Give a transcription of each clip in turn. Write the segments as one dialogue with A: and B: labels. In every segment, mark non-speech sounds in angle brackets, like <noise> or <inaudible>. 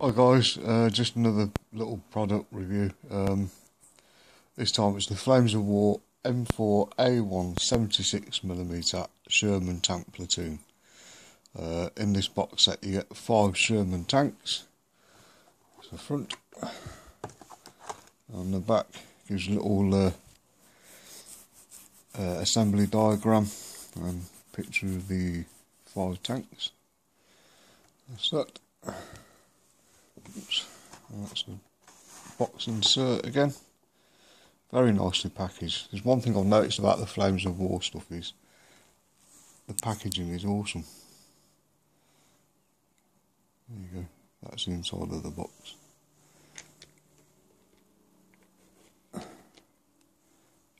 A: Hi guys, uh, just another little product review. Um, this time it's the Flames of War M4A1 76mm Sherman tank platoon. Uh, in this box set you get five Sherman tanks. That's the front. On the back gives a little uh, uh, assembly diagram and picture of the five tanks. That's that. That's the box insert again. Very nicely packaged. There's one thing I've noticed about the Flames of War stuff is the packaging is awesome. There you go. That's the inside of the box.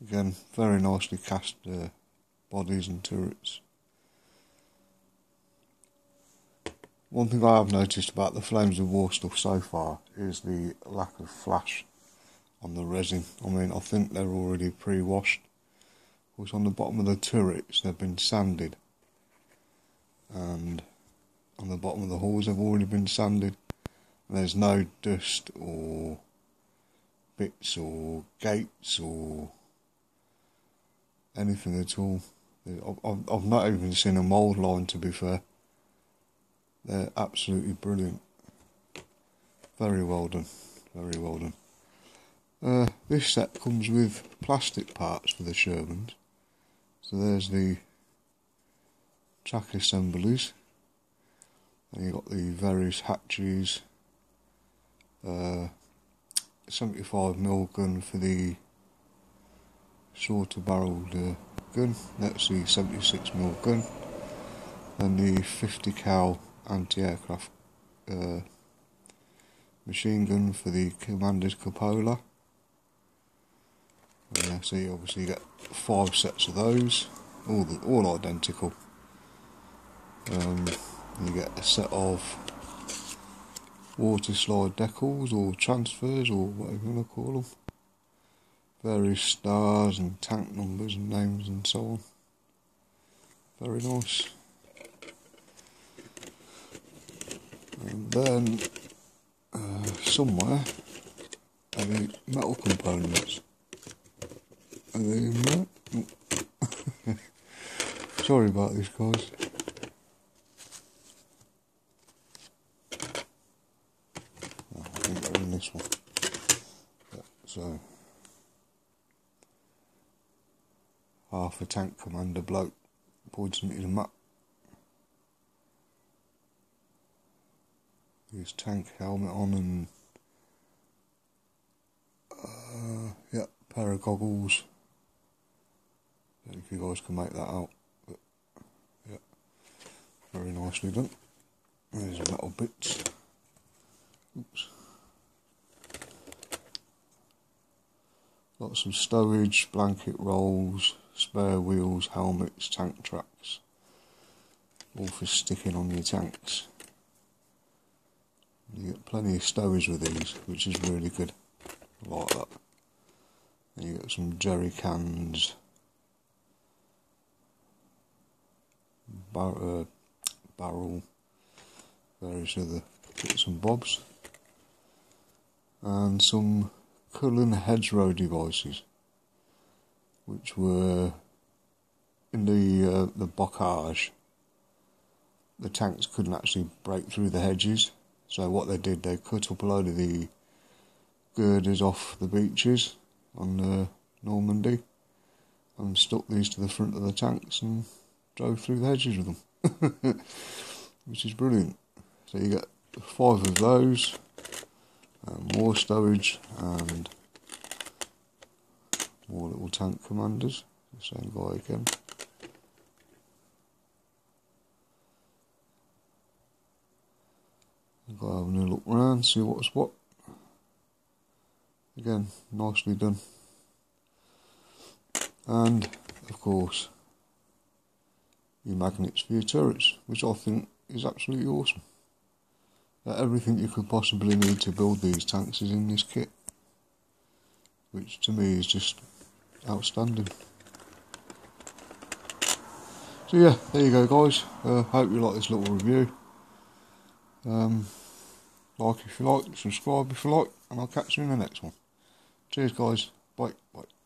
A: Again, very nicely cast uh, bodies and turrets. One thing I have noticed about the Flames of War stuff so far is the lack of flash on the resin. I mean, I think they're already pre-washed. What's on the bottom of the turrets, they've been sanded. And on the bottom of the halls, they've already been sanded. There's no dust or bits or gates or anything at all. I've, I've not even seen a mould line to be fair. They're absolutely brilliant. Very well done. Very well done. Uh, this set comes with plastic parts for the Shermans. So there's the track assemblies. And you've got the various hatches. Uh, 75mm gun for the shorter barreled uh, gun. That's the 76mm gun. And the 50 cal anti-aircraft uh, machine gun for the commander's cupola. Yeah, so you obviously get five sets of those, all the, all identical. Um, you get a set of water slide decals or transfers or whatever you want to call them. Various stars and tank numbers and names and so on. Very nice. And then uh, somewhere are the metal components. Are they in there? <laughs> Sorry about this, guys. Oh, I think they're in this one. Yeah, so, half a tank commander bloke points me to the map. His tank helmet on and uh, yeah, pair of goggles. I if you guys can make that out, but yeah, very nicely done. There's metal bits. Oops. Lots of stowage, blanket rolls, spare wheels, helmets, tank tracks. All for sticking on your tanks. You get plenty of stowage with these, which is really good. I like that. And you get some jerry cans, bar uh, barrel, various other bits and bobs, and some Culin hedgerow devices, which were in the uh, the bocage. The tanks couldn't actually break through the hedges so what they did, they cut up a load of the girders off the beaches on uh, Normandy and stuck these to the front of the tanks and drove through the hedges with them, <laughs> which is brilliant. So you get five of those, more stowage and more little tank commanders, the same guy again. Go have a new look around, see what's what. Again, nicely done. And, of course, your magnets for your turrets, which I think is absolutely awesome. That everything you could possibly need to build these tanks is in this kit. Which to me is just outstanding. So yeah, there you go guys. Uh, hope you like this little review. Um, Like if you like, subscribe if you like, and I'll catch you in the next one. Cheers, guys. Bye. Bye.